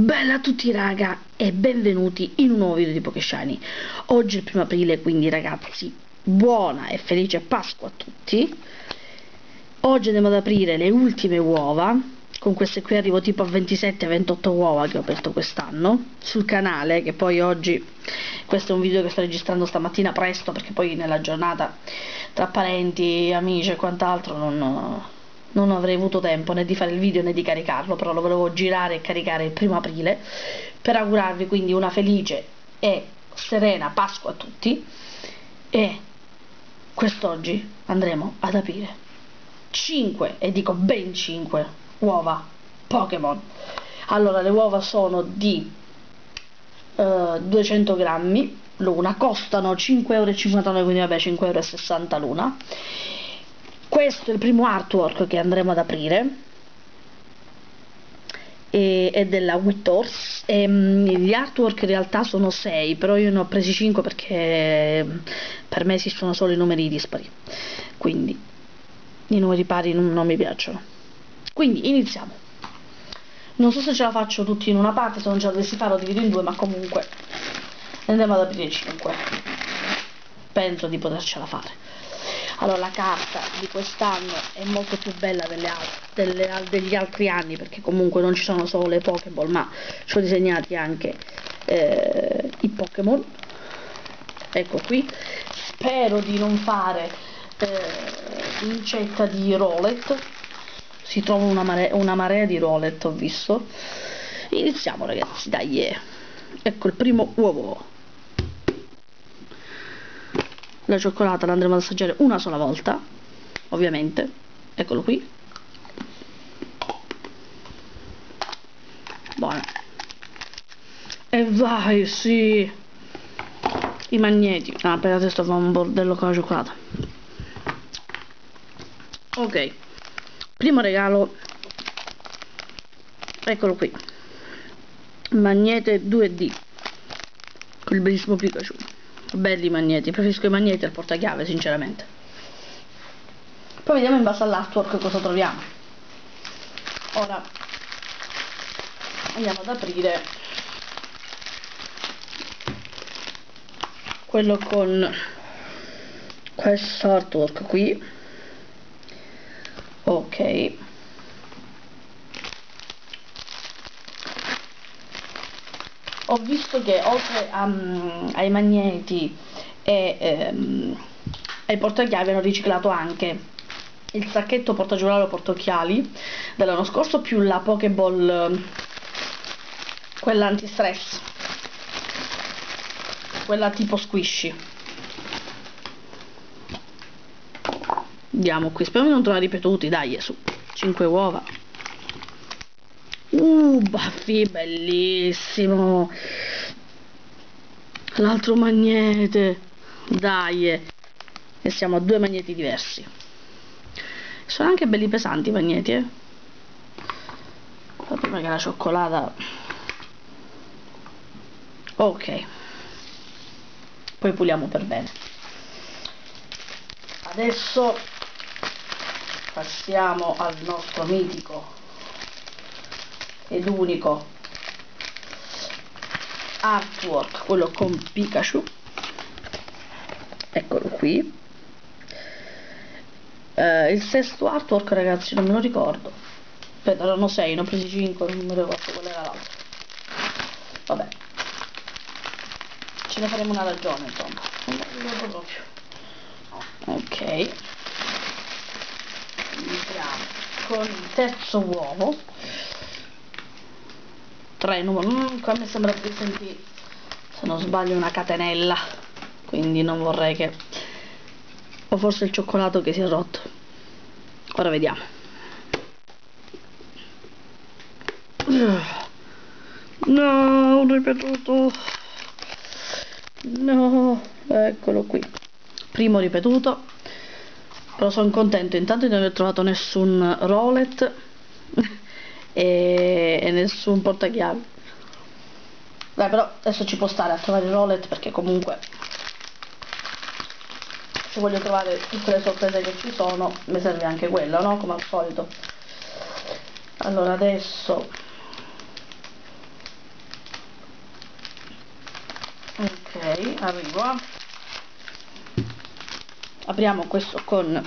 Bella a tutti raga e benvenuti in un nuovo video di Pokeshiny Oggi è il primo aprile quindi ragazzi buona e felice Pasqua a tutti. Oggi andiamo ad aprire le ultime uova. Con queste qui arrivo tipo a 27-28 uova che ho aperto quest'anno Sul canale che poi oggi Questo è un video che sto registrando stamattina presto Perché poi nella giornata tra parenti, amici e quant'altro non non avrei avuto tempo né di fare il video né di caricarlo, però lo volevo girare e caricare il primo aprile. Per augurarvi quindi una felice e serena Pasqua a tutti. E quest'oggi andremo ad aprire 5 e dico ben 5 uova Pokémon. Allora le uova sono di uh, 200 grammi l'una, costano 5,59 euro, quindi vabbè 5,60 euro l'una questo è il primo artwork che andremo ad aprire e, è della Wittors e, um, gli artwork in realtà sono 6 però io ne ho presi 5 perché per me esistono solo i numeri dispari. Quindi i numeri pari non, non mi piacciono. Quindi iniziamo. Non so se ce la faccio tutti in una parte se non ce la dovessi fare lo divido in due ma comunque andiamo ad aprire 5 penso di potercela fare allora la carta di quest'anno è molto più bella delle delle, degli altri anni perché comunque non ci sono solo le Pokéball ma ci sono disegnati anche eh, i Pokémon. Ecco qui. Spero di non fare eh, incetta di Rolet si trova una, mare una marea di Rolet ho visto. Iniziamo ragazzi dai yeah. ecco il primo uovo la cioccolata la andremo ad assaggiare una sola volta ovviamente. Eccolo qui. Buona e vai sì. I magneti. Ah per adesso fa un bordello con la cioccolata. Ok. Primo regalo. Eccolo qui. Magnete 2D con il bellissimo Pikachu belli i magneti preferisco i magneti al portachiave sinceramente. Poi vediamo in base all'artwork cosa troviamo. Ora andiamo ad aprire quello con questo artwork qui. Ok ho visto che oltre um, ai magneti e ehm, ai portachiavi hanno riciclato anche il sacchetto portagiornale o portocchiali dell'anno scorso più la Pokéball quella anti-stress quella tipo squishy. Andiamo qui speriamo di non trovare ripetuti dai su 5 uova Buffy, bellissimo. L'altro magnete. Dai. E siamo a due magneti diversi. Sono anche belli pesanti i magneti, eh. Prima che la cioccolata... Ok. Poi puliamo per bene. Adesso passiamo al nostro mitico ed unico. Artwork quello con Pikachu. Eccolo qui. Eh, il sesto artwork ragazzi non me lo ricordo. Aspetta erano 6 ne ho presi 5 non mi ricordo qual era l'altro. Vabbè. Ce ne faremo una ragione insomma. Non me lo ricordo proprio ok. Con il terzo uovo 3 numero mm, qua mi sembra di sentire se non sbaglio una catenella quindi non vorrei che o forse il cioccolato che si è rotto. Ora vediamo. No un ripetuto. No eccolo qui. Primo ripetuto. Però sono contento. Intanto di non aver trovato nessun rolet e, e nessun portachiavi. Dai però adesso ci può stare a trovare il rolet perché comunque se voglio trovare tutte le sorprese che ci sono mi serve anche quello no? come al solito. Allora adesso ok arrivo. Apriamo questo con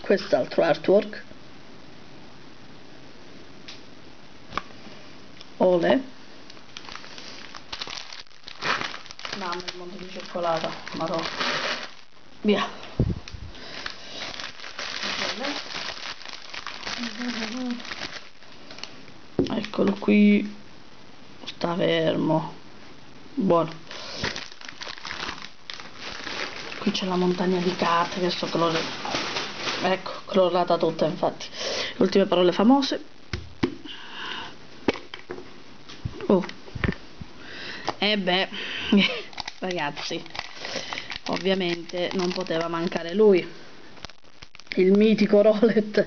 quest'altro artwork. Ole mamma il mondo di cioccolata marò via. Eccolo qui. Sta fermo. Buono. Qui c'è la montagna di carte che sto colore ecco colorata tutta infatti. Le ultime parole famose e beh ragazzi ovviamente non poteva mancare lui il mitico Rolet.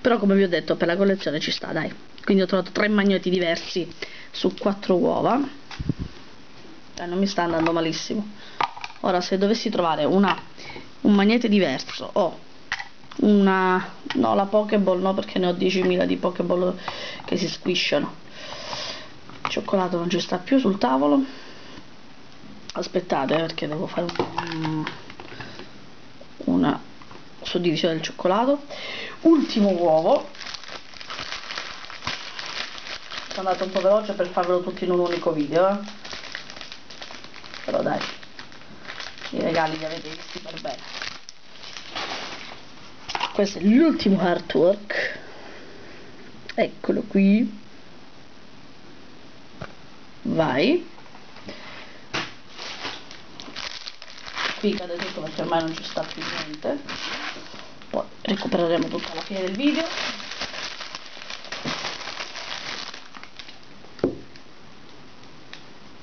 Però come vi ho detto per la collezione ci sta dai. Quindi ho trovato tre magneti diversi su quattro uova. Eh, non mi sta andando malissimo. Ora se dovessi trovare una, un magnete diverso o una no la pokeball no perché ne ho 10.000 di pokeball che si squisciano cioccolato non ci sta più sul tavolo. Aspettate perché devo fare un, una suddivisione del cioccolato. Ultimo uovo. Sono andato un po' veloce per farvelo tutto in un unico video eh? però dai i regali li avete visti per bene. Questo è l'ultimo artwork. Eccolo qui vai. Qui cade tutto perché ormai non ci sta più niente. Poi recupereremo tutto alla fine del video.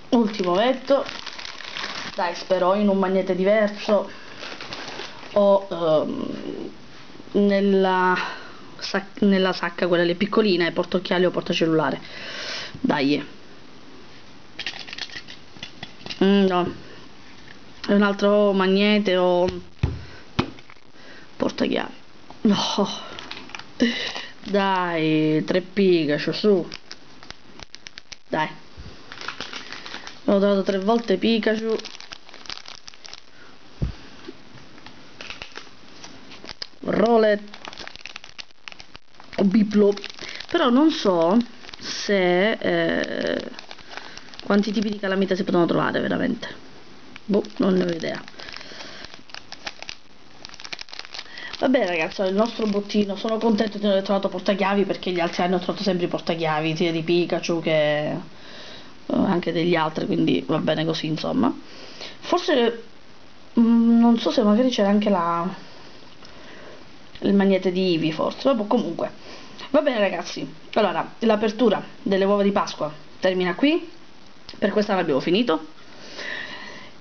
Ultimo vetto dai spero in un magnete diverso o um, nella, sac nella sacca quella lì piccolina e portocchiali o portacellulare dai mm, no. È un altro magnete o portachiavi. No. Dai tre Pikachu su. Dai. Ho trovato tre volte Pikachu. Rolet o Biplo. Però non so se eh, quanti tipi di calamita si potevano trovare veramente? Boh non ne ho idea. Vabbè ragazzi il nostro bottino sono contento di aver trovato portachiavi perché gli altri anni ho trovato sempre i portachiavi sia di Pikachu che eh, anche degli altri quindi va bene così insomma. Forse mh, mm, non so se magari c'era anche la il magnete di Ivi forse. Vabbè comunque. Va bene ragazzi allora l'apertura delle uova di Pasqua termina qui per quest'anno abbiamo finito.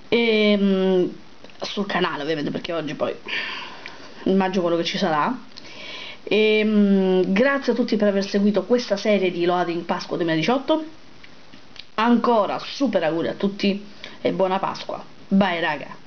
E mh, sul canale ovviamente perché oggi poi immagino quello che ci sarà. E mh, grazie a tutti per aver seguito questa serie di Loading Pasqua 2018 ancora super auguri a tutti e buona Pasqua. Bye raga